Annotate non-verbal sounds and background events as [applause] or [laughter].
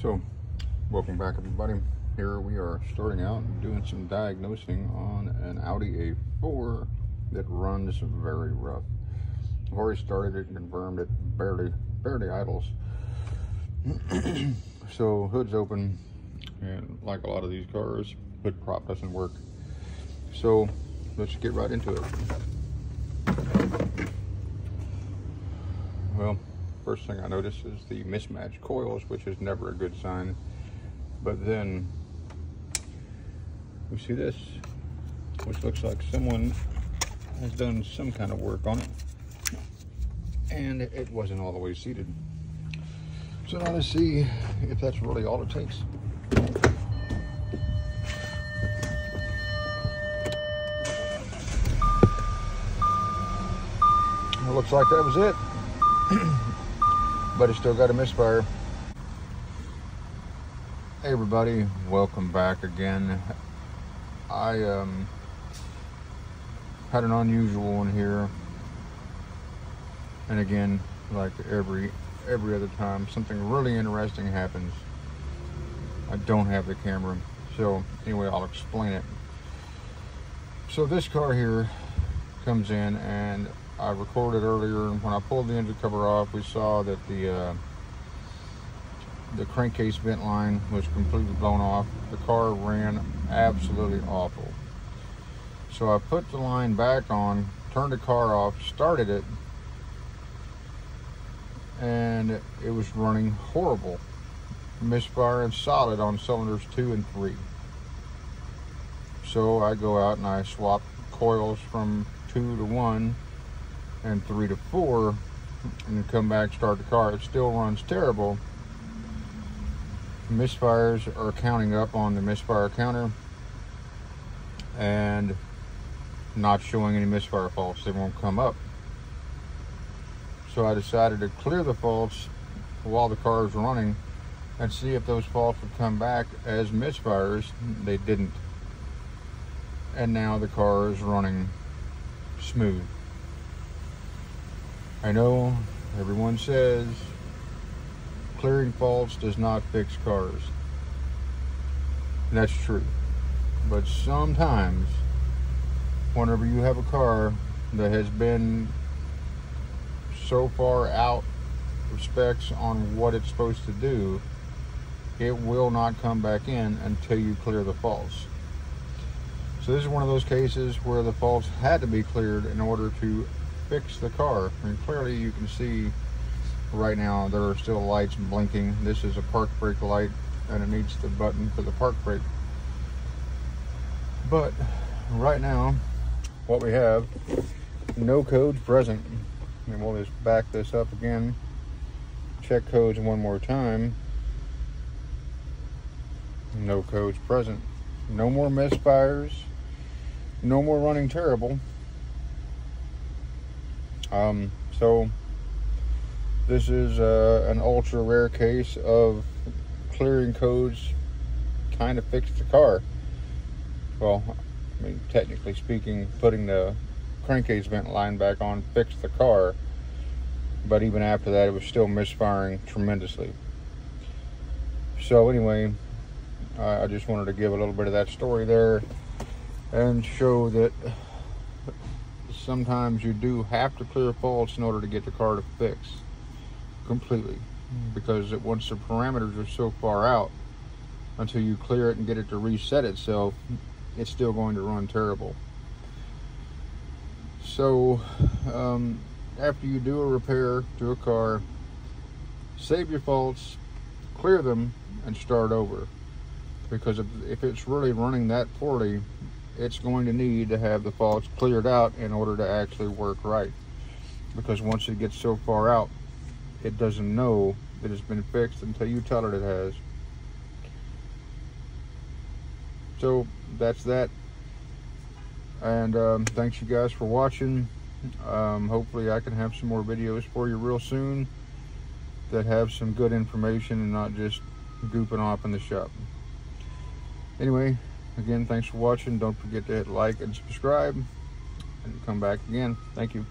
So, welcome back everybody. Here we are starting out doing some diagnosing on an Audi A4 that runs very rough. I've already started it and confirmed it barely, barely idles. [clears throat] so hood's open and like a lot of these cars, hood prop doesn't work. So let's get right into it. Well, first thing I notice is the mismatched coils, which is never a good sign. But then we see this, which looks like someone has done some kind of work on it. And it wasn't all the way seated. So now let's see if that's really all it takes. It looks like that was it. [clears throat] but it still got a misfire. Hey everybody, welcome back again. I um, had an unusual one here. And again, like every every other time, something really interesting happens. I don't have the camera. So anyway, I'll explain it. So this car here comes in and I recorded earlier and when I pulled the engine cover off we saw that the uh, the crankcase vent line was completely blown off. The car ran absolutely awful. So I put the line back on turned the car off started it and it was running horrible. Misfiring solid on cylinders two and three. So I go out and I swap coils from two to one and three to four and come back start the car. It still runs terrible. Misfires are counting up on the misfire counter and not showing any misfire faults. They won't come up. So I decided to clear the faults while the car is running and see if those faults would come back as misfires. They didn't. And now the car is running smooth I know everyone says clearing faults does not fix cars. That's true. But sometimes, whenever you have a car that has been so far out of specs on what it's supposed to do, it will not come back in until you clear the faults. So this is one of those cases where the faults had to be cleared in order to fix the car. And clearly you can see right now there are still lights blinking. This is a park brake light and it needs the button for the park brake. But right now, what we have, no codes present. And we'll just back this up again. Check codes one more time. No codes present. No more misfires. No more running terrible. Um, so this is uh, an ultra rare case of clearing codes kind of fixed the car. Well, I mean, technically speaking, putting the crankcase vent line back on fixed the car. But even after that, it was still misfiring tremendously. So anyway, I just wanted to give a little bit of that story there and show that sometimes you do have to clear faults in order to get the car to fix completely because it, once the parameters are so far out until you clear it and get it to reset itself it's still going to run terrible. So um, after you do a repair to a car save your faults clear them and start over. Because if, if it's really running that poorly it's going to need to have the faults cleared out in order to actually work right. Because once it gets so far out, it doesn't know that it's been fixed until you tell it it has. So that's that. And um, thanks you guys for watching. Um, hopefully I can have some more videos for you real soon that have some good information and not just goofing off in the shop. Anyway, Again, thanks for watching. Don't forget to hit like and subscribe and come back again. Thank you.